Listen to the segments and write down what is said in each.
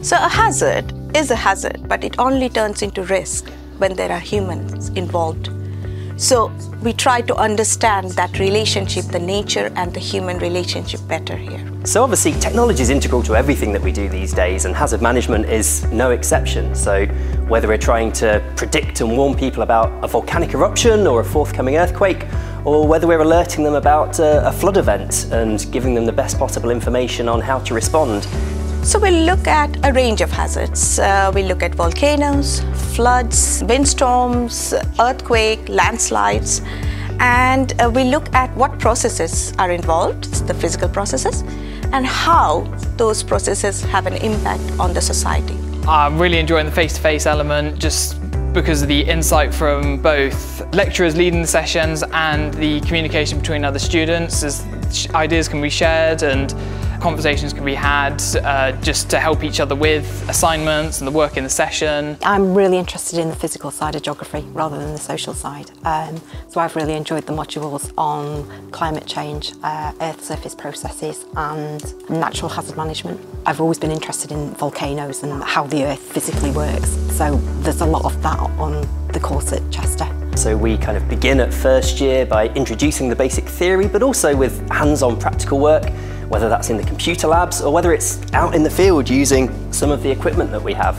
So a hazard is a hazard, but it only turns into risk when there are humans involved. So we try to understand that relationship, the nature and the human relationship better here. So obviously technology is integral to everything that we do these days and hazard management is no exception. So whether we're trying to predict and warn people about a volcanic eruption or a forthcoming earthquake, or whether we're alerting them about a, a flood event and giving them the best possible information on how to respond, so we look at a range of hazards. Uh, we look at volcanoes, floods, windstorms, earthquake, landslides, and uh, we look at what processes are involved, the physical processes, and how those processes have an impact on the society. I'm really enjoying the face-to-face -face element just because of the insight from both lecturers leading the sessions and the communication between other students as ideas can be shared and Conversations can be had uh, just to help each other with assignments and the work in the session. I'm really interested in the physical side of geography rather than the social side. Um, so I've really enjoyed the modules on climate change, uh, earth surface processes and natural hazard management. I've always been interested in volcanoes and how the earth physically works. So there's a lot of that on the course at Chester. So we kind of begin at first year by introducing the basic theory, but also with hands-on practical work whether that's in the computer labs or whether it's out in the field using some of the equipment that we have.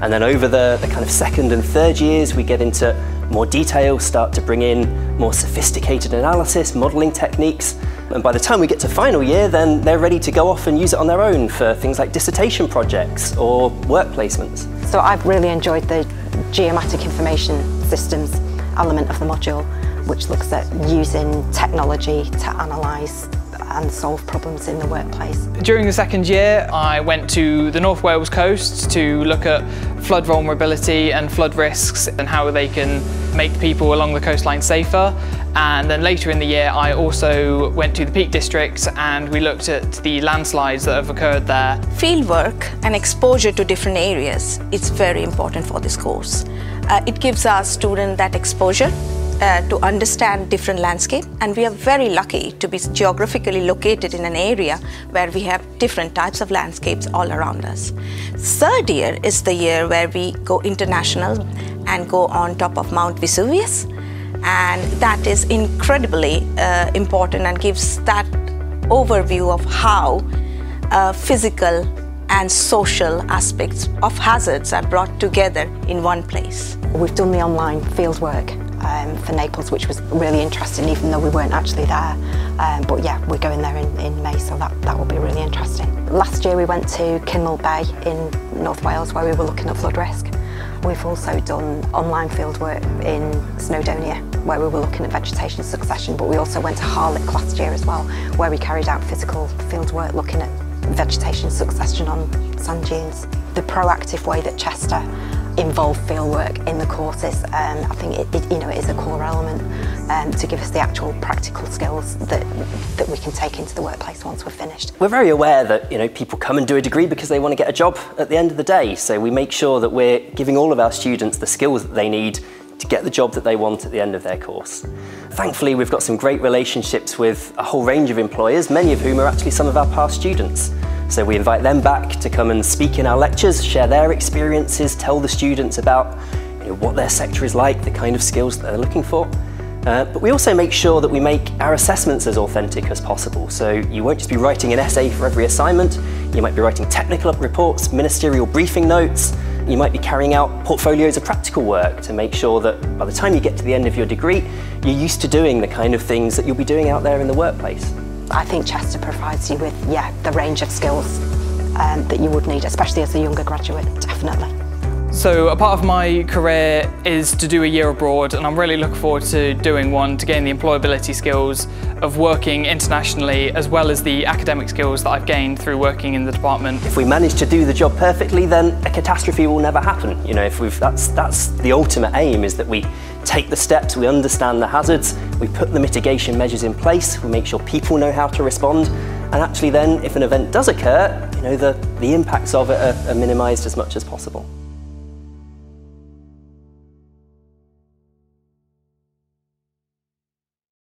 And then over the, the kind of second and third years, we get into more detail, start to bring in more sophisticated analysis, modelling techniques. And by the time we get to final year, then they're ready to go off and use it on their own for things like dissertation projects or work placements. So I've really enjoyed the geomatic information systems element of the module, which looks at using technology to analyse and solve problems in the workplace. During the second year I went to the North Wales coast to look at flood vulnerability and flood risks and how they can make people along the coastline safer and then later in the year I also went to the Peak District and we looked at the landslides that have occurred there. Fieldwork and exposure to different areas is very important for this course. Uh, it gives our student that exposure uh, to understand different landscape and we are very lucky to be geographically located in an area where we have different types of landscapes all around us. Third year is the year where we go international and go on top of Mount Vesuvius and that is incredibly uh, important and gives that overview of how uh, physical and social aspects of hazards are brought together in one place. We've done the online field work um, for Naples, which was really interesting, even though we weren't actually there. Um, but yeah, we're going there in, in May, so that, that will be really interesting. Last year we went to Kinmel Bay in North Wales, where we were looking at flood risk. We've also done online fieldwork in Snowdonia, where we were looking at vegetation succession, but we also went to Harlech last year as well, where we carried out physical fieldwork looking at vegetation succession on sand dunes. The proactive way that Chester involve fieldwork in the courses. Um, I think it, it, you know, it is a core element um, to give us the actual practical skills that, that we can take into the workplace once we're finished. We're very aware that you know, people come and do a degree because they want to get a job at the end of the day. So we make sure that we're giving all of our students the skills that they need to get the job that they want at the end of their course. Thankfully, we've got some great relationships with a whole range of employers, many of whom are actually some of our past students. So we invite them back to come and speak in our lectures, share their experiences, tell the students about you know, what their sector is like, the kind of skills that they're looking for. Uh, but we also make sure that we make our assessments as authentic as possible. So you won't just be writing an essay for every assignment, you might be writing technical reports, ministerial briefing notes, you might be carrying out portfolios of practical work to make sure that by the time you get to the end of your degree, you're used to doing the kind of things that you'll be doing out there in the workplace. I think Chester provides you with, yeah, the range of skills um, that you would need, especially as a younger graduate, definitely. So a part of my career is to do a year abroad and I'm really looking forward to doing one to gain the employability skills of working internationally as well as the academic skills that I've gained through working in the department. If we manage to do the job perfectly then a catastrophe will never happen. You know, if we've, that's, that's the ultimate aim is that we take the steps, we understand the hazards, we put the mitigation measures in place, we make sure people know how to respond and actually then if an event does occur, you know, the, the impacts of it are, are minimised as much as possible.